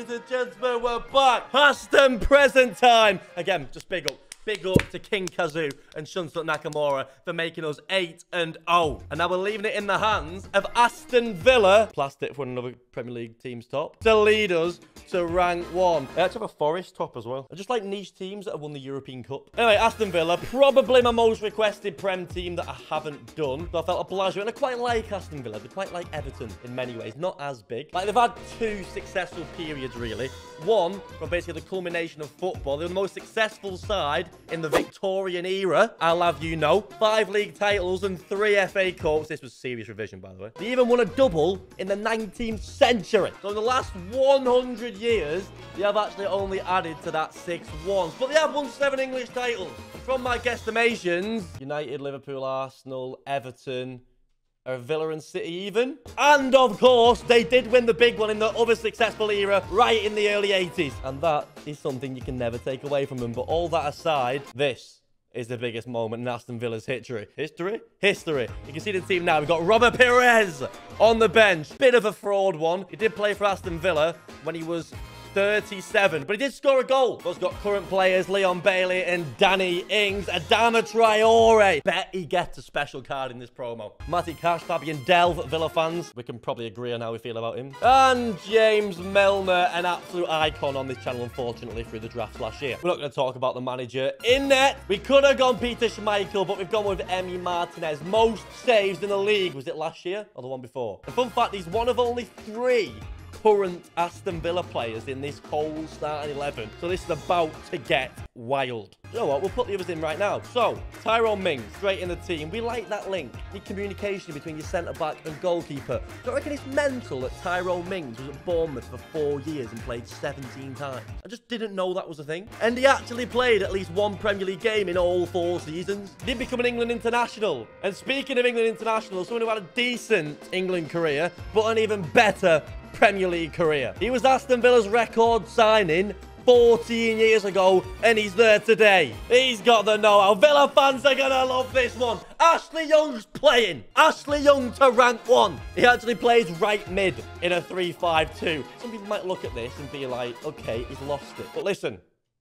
ladies and gentlemen, we're back. Past and present time. Again, just big up. Big up to King Kazu and Shunsuke Nakamura for making us 8 and 0. And now we're leaving it in the hands of Aston Villa, plastic for another Premier League team's top, to lead us to rank 1. I actually have a Forest top as well. I just like niche teams that have won the European Cup. Anyway, Aston Villa, probably my most requested Prem team that I haven't done. So I felt obliged and I quite like Aston Villa. They're quite like Everton in many ways, not as big. Like they've had two successful periods really. One from basically the culmination of football. They're the most successful side in the Victorian era, I'll have you know. Five league titles and three FA Cups. This was serious revision, by the way. They even won a double in the 19th century. So in the last 100 years, they have actually only added to that six once. But they have won seven English titles. From my guesstimations, United, Liverpool, Arsenal, Everton, are Villa and City even? And of course, they did win the big one in the other successful era right in the early 80s. And that is something you can never take away from them. But all that aside, this is the biggest moment in Aston Villa's history. History? History. You can see the team now. We've got Robert Pires on the bench. Bit of a fraud one. He did play for Aston Villa when he was 37. But he did score a goal. But has got current players Leon Bailey and Danny Ings. Adama Traore. Bet he gets a special card in this promo. Matty Cash, Fabian Delph, Villa fans. We can probably agree on how we feel about him. And James Milner, an absolute icon on this channel, unfortunately, through the draft last year. We're not going to talk about the manager. In net, we could have gone Peter Schmeichel, but we've gone with Emi Martinez. Most saves in the league. Was it last year or the one before? The fun fact, he's one of only three current Aston Villa players in this whole starting 11. So this is about to get wild. You know what? We'll put the others in right now. So, Tyrone Mings, straight in the team. We like that link. The communication between your centre-back and goalkeeper. Don't reckon it's mental that Tyrone Mings was at Bournemouth for four years and played 17 times? I just didn't know that was a thing. And he actually played at least one Premier League game in all four seasons. He did become an England international. And speaking of England international, someone who had a decent England career, but an even better Premier League career. He was Aston Villa's record signing 14 years ago, and he's there today. He's got the know-how. Villa fans are going to love this one. Ashley Young's playing. Ashley Young to rank one. He actually plays right mid in a 3-5-2. Some people might look at this and be like, okay, he's lost it. But listen,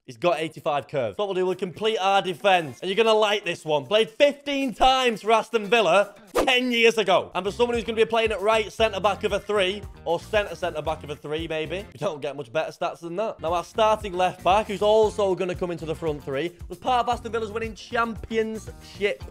He's got 85 curves. What we'll do, we'll complete our defense. And you're going to like this one. Played 15 times for Aston Villa 10 years ago. And for someone who's going to be playing at right centre-back of a three, or centre-centre-back of a three, maybe, you don't get much better stats than that. Now, our starting left-back, who's also going to come into the front three, was part of Aston Villa's winning championship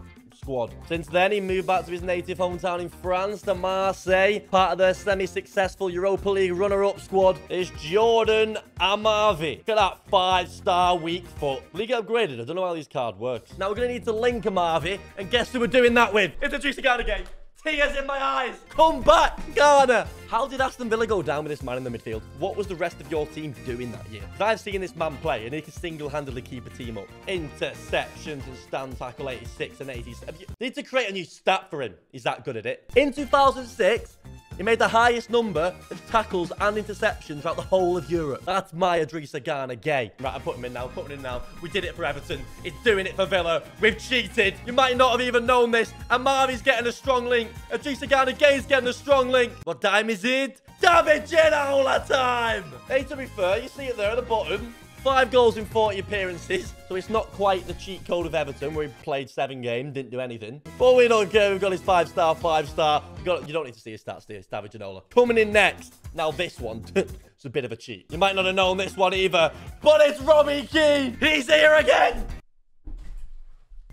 squad. Since then, he moved back to his native hometown in France to Marseille. Part of their semi-successful Europa League runner-up squad is Jordan Amavi. Look at that five-star weak foot. Get upgraded? I don't know how this card works. Now, we're going to need to link Amavi, and guess who we're doing that with? It's a Juicy Garner game. Tears in my eyes. Come back, Garner. How did Aston Villa go down with this man in the midfield? What was the rest of your team doing that year? Because I've seen this man play and he can single-handedly keep a team up. Interceptions and stand tackle 86 and 87. Need to create a new stat for him. He's that good at it. In 2006, he made the highest number of tackles and interceptions throughout the whole of Europe. That's my Idrissa Gana Gueye. Right, I'm putting him in now. Putting him in now. We did it for Everton. He's doing it for Villa. We've cheated. You might not have even known this. Amavi's getting a strong link. Idrissa Gana Gueye's getting a strong link. What time is it? David Ginola time! Hey, to be fair, you see it there at the bottom. Five goals in 40 appearances. So it's not quite the cheat code of Everton where he played seven games, didn't do anything. But we don't care. We've got his five-star, five-star. You don't need to see his stats, do you? David Ginola. Coming in next. Now this one. it's a bit of a cheat. You might not have known this one either. But it's Robbie Keane. He's here again.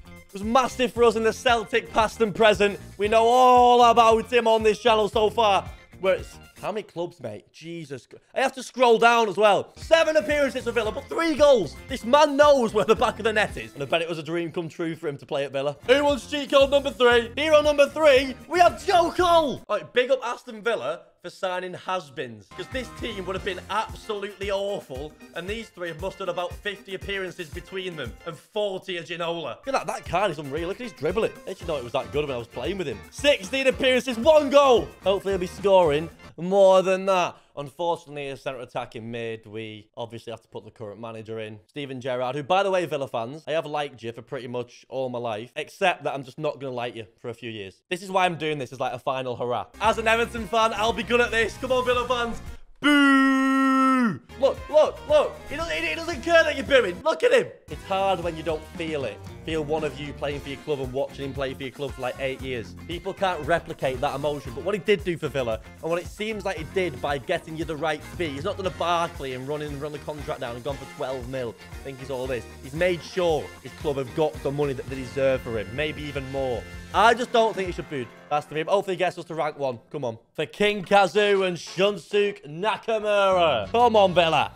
It was massive for us in the Celtic past and present. We know all about him on this channel so far. Where it's how many clubs, mate? Jesus. I have to scroll down as well. Seven appearances for Villa, but three goals. This man knows where the back of the net is. And I bet it was a dream come true for him to play at Villa. Who wants cheat code number three? Hero number three, we have Joe Cole. All right, big up Aston Villa for signing has-beens. Because this team would have been absolutely awful. And these three have mustered about 50 appearances between them. And 40 of Ginola. Look at that. That card is unreal. Look at his dribbling. I didn't know it was that good when I was playing with him. 16 appearances, one goal. Hopefully he'll be scoring more than that. Unfortunately, as centre attacking mid, we obviously have to put the current manager in. Steven Gerrard, who, by the way, Villa fans, I have liked you for pretty much all my life, except that I'm just not going to like you for a few years. This is why I'm doing this as like a final hurrah. As an Everton fan, I'll be good at this. Come on, Villa fans. Boo! Look, look, look. He doesn't, he doesn't care that you're booing. Look at him. It's hard when you don't feel it. Feel one of you playing for your club and watching him play for your club for like eight years. People can't replicate that emotion. But what he did do for Villa, and what it seems like he did by getting you the right fee, he's not done a Barkley and running and run the contract down and gone for 12 mil. I think he's all this. He's made sure his club have got the money that they deserve for him. Maybe even more. I just don't think he should booed. That's the me. Hopefully he gets us to rank one. Come on. For King Kazu and Shunsuke Nakamura. Come on, Villa.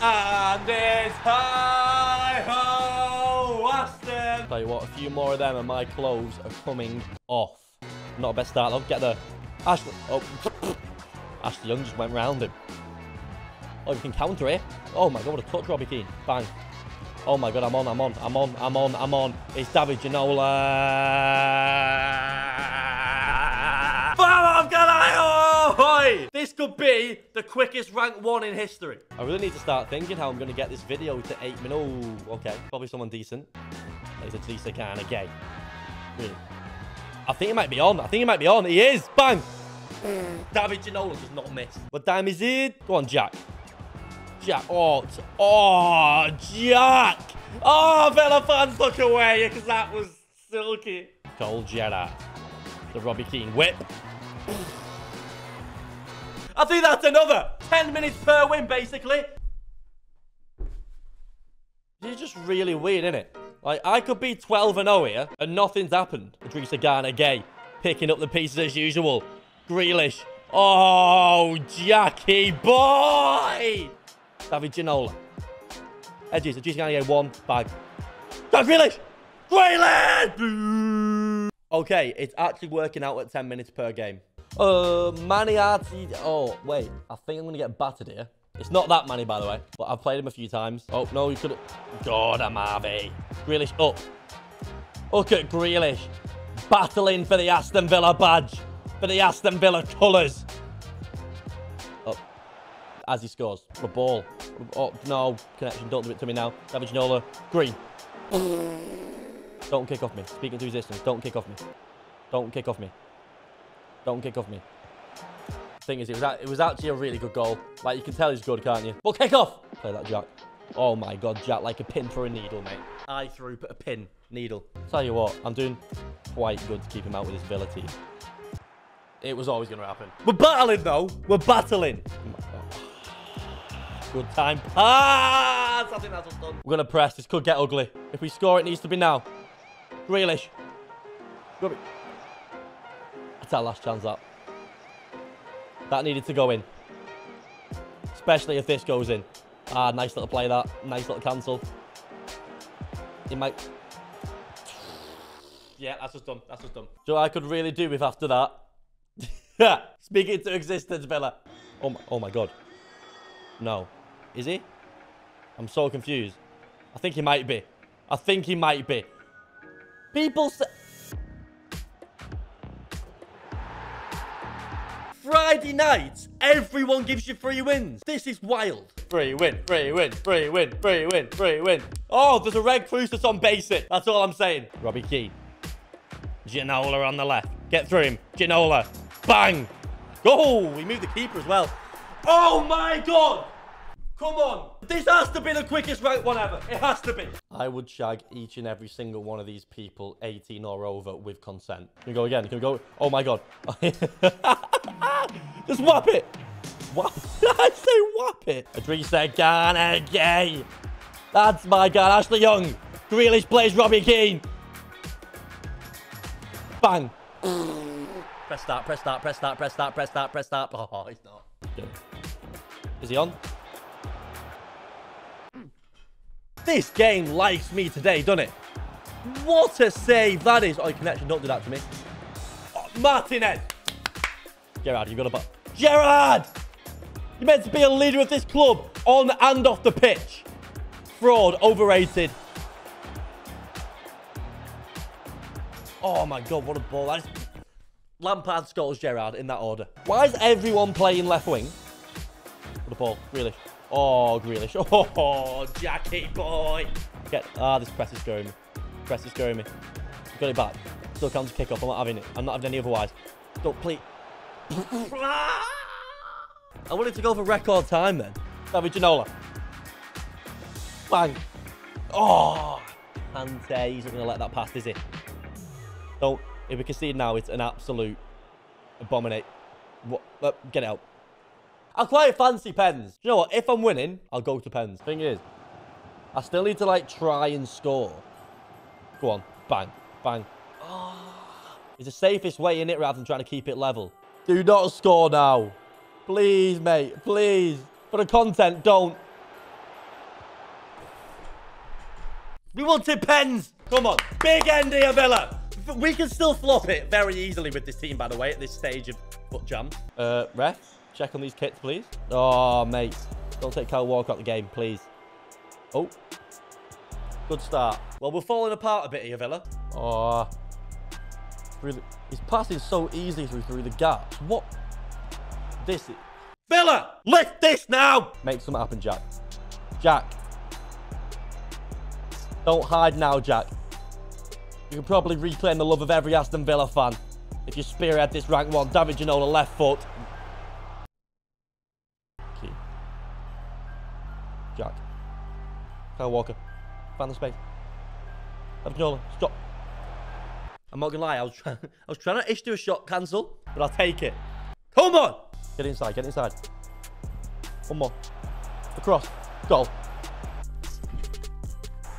And it's hi ho Aston. Tell you what, a few more of them and my clothes are coming off. Not a best start though. Get there. Ashley. Oh. Ashley Young just went round him. Oh, you can counter it. Oh my god, what a touch, Robbie Keane. Bang. Oh my god, I'm on, I'm on, I'm on, I'm on, I'm on. It's David Ginola. This could be the quickest rank one in history. I really need to start thinking how I'm going to get this video to 8 minutes. Oh, okay. Probably someone decent. He's at least a kind of gay. Really. I think he might be on. I think he might be on. He is. Bang. Mm. David Ginola does not miss. What time is it? Go on, Jack. Jack. Oh, oh, Jack. Oh, Villa fans, look away because that was silky. Cole Gerrard. The Robbie Keane whip. I think that's another 10 minutes per win, basically. It's just really weird, isn't it? Like, I could be 12 and 0 here, and nothing's happened. Idrissa Gana Gueye picking up the pieces as usual. Grealish. Oh, Jackie boy! David Ginola. Edges, Idrissa Gana Gueye, one bag. Jack Grealish! Grealish! Okay, it's actually working out at 10 minutes per game. Uh, Maniati. Oh, wait. I think I'm going to get battered here. It's not that Manny, by the way, but I've played him a few times. Oh, no, you could have... God, Amavi. Grealish up. Look at Grealish. Battling for the Aston Villa badge. For the Aston Villa colours. Up. As he scores. The ball. Oh, no. Connection. Don't do it to me now. David Ginola. Green. Don't kick off me. Speaking to resistance. Don't kick off me. Don't kick off me. Don't kick off me. Thing is, it was, it was actually a really good goal. Like, you can tell he's good, can't you? Well, kick off! Play that, Jack. Oh, my God, Jack, like a pin for a needle, mate. I threw a pin, needle. Tell you what, I'm doing quite good to keep him out with his ability. It was always going to happen. We're battling, though. We're battling. Oh good time pass. I think that's done. We're going to press. This could get ugly. If we score, it needs to be now. Grealish. Go it's our last chance, that. That needed to go in. Especially if this goes in. Ah, nice little play, that. Nice little cancel. He might... Yeah, that's just done. That's just done. So I could really do with after that. Speak into existence, Villa. Oh my, oh my god. No. Is he? I'm so confused. I think he might be. I think he might be. People say... Friday night, everyone gives you free wins. This is wild. Free win, free win, free win, free win, free win. Oh, there's a red cruise that's on basic. That's all I'm saying. Robbie Keane. Ginola on the left. Get through him. Ginola. Bang. Oh, we moved the keeper as well. Oh my God. Come on. This has to be the quickest rank one ever. It has to be. I would shag each and every single one of these people 18 or over with consent. Can we go again? Can we go? Oh my God. Just whap it. What? I say whap it. Idrissa Gana Gueye. That's my guy. Ashley Young. Grealish plays Robbie Keane. Bang. press start, press start, press start, press start, press start, press start. Oh, he's not. Is he on? This game likes me today, doesn't it? What a save that is. Oh, can actually not do that to me. Oh, Martinez. Gerrard, you've got a butt. Gerrard! You're meant to be a leader of this club on and off the pitch. Fraud, overrated. Oh my god, what a ball. That is... Lampard, Scholes, Gerrard in that order. Why is everyone playing left wing? What a ball, Grealish. Oh, Grealish. Oh, Jackie boy. Get ah, this press is scaring me. Press is scaring me. Got it back. Still counts kick off. I'm not having it. I'm not having any otherwise. Don't please. I wanted to go for record time then. David Ginola. Bang. Oh. Ante, he's not going to let that pass, is he? Don't. If we concede now, it's an absolute abominate. What? Uh, get out. I quite fancy pens. You know what? If I'm winning, I'll go to pens. Thing is, I still need to like try and score. Go on. Bang. Bang. Oh. It's the safest way in it rather than trying to keep it level. Do not score now. Please, mate. Please. For the content, don't. We wanted pens. Come on. Big Andy Villa. We can still flop it very easily with this team, by the way, at this stage of FUT champs. Uh, ref, check on these kits, please. Oh, mate. Don't take Kyle Walker out the game, please. Oh. Good start. Well, we're falling apart a bit here, Villa. Oh. Through he's passing so easily through, through the gaps. What? This is... Villa! Lift this now! Make something happen, Jack. Jack. Don't hide now, Jack. You can probably reclaim the love of every Aston Villa fan if you spearhead this rank one. David Ginola, left foot. Kyle Walker. Find the space. David Ginola, stop. I'm not gonna lie, I was trying I was trying to issue a shot cancel, but I'll take it. Come on! Get inside, get inside. One more. Across. Goal.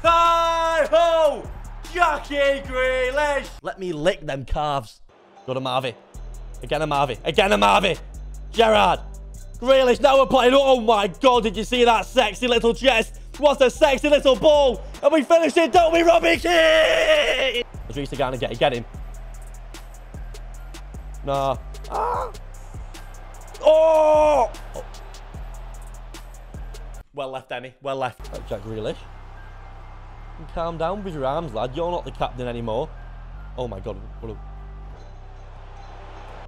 Hi-ho! Jackie Grealish! Let me lick them calves. Go to Marvy. Again a Marvy. Again a Marvy. Gerrard. Grealish, now we're playing. Oh my god, did you see that sexy little chest? What a sexy little ball. And we finish it, don't we, Robbie Keane? Idrissa Gana, get, get him. Nah. Ah. Oh! Well left, Emi. Well left. Jack Grealish. Calm down with your arms, lad. You're not the captain anymore. Oh my god.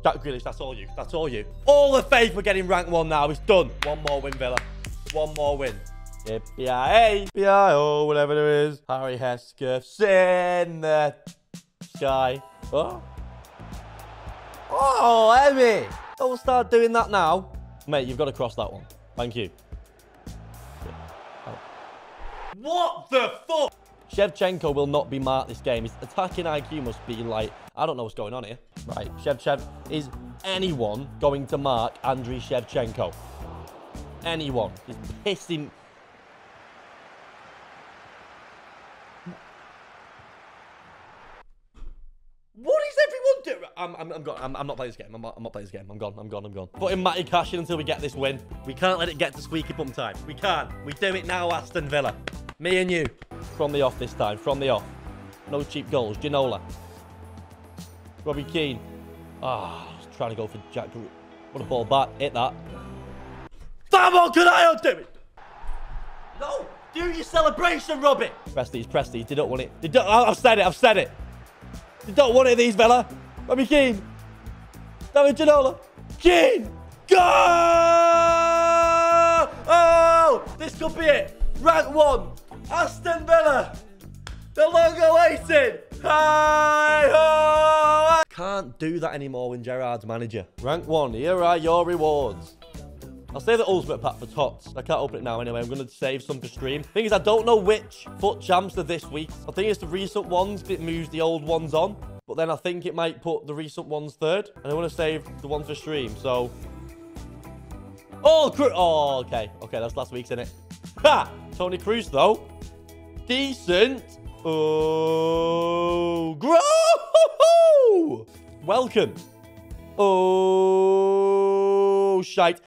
Jack Grealish, that's all you. That's all you. All the faith we're getting rank one now. It's done. One more win, Villa. One more win. Yippee-yi-ay, P-I-O, oh, whatever there is. Harry Hesketh's in the sky. Oh. Oh, Emi. Oh, don't start doing that now. Mate, you've got to cross that one. Thank you. What the fuck? Shevchenko will not be marked this game. His attacking IQ must be like, I don't know what's going on here. Right, Shevchev, is anyone going to mark Andriy Shevchenko? Anyone? He's pissing... What doing? I'm, I'm, I'm gone. I'm, I'm, not playing this game. I'm I'm not playing this game. I'm gone. I'm gone. I'm gone. Putting Matty Cash in until we get this win. We can't let it get to squeaky bum time. We can't. We do it now, Aston Villa. Me and you. From the off this time. From the off. No cheap goals. Ginola. Robbie Keane. Ah, oh, trying to go for Jack. What a ball back. Hit that. Come on, can I do it? No. Do your celebration, Robbie. Press these. Press. They don't want it. They don't, I've said it. I've said it. They don't want it, these Villa. Robbie Keane. David Ginola. Keane. Go! Oh! This could be it. Rank one. Aston Villa. The long awaited. Hi ho! Can't do that anymore when Gerrard's manager. Rank one, here are your rewards. I'll save the ultimate pack for tots. I can't open it now anyway. I'm going to save some for stream. Thing is, I don't know which FUT champs are this week. I think it's the recent ones. It moves the old ones on. But then I think it might put the recent ones third. And I want to save the ones for stream. So... Oh, oh, okay. Okay, that's last week's, in it? Ha! Toni Kroos, though. Decent. Oh, grow! Welcome. Oh, shite.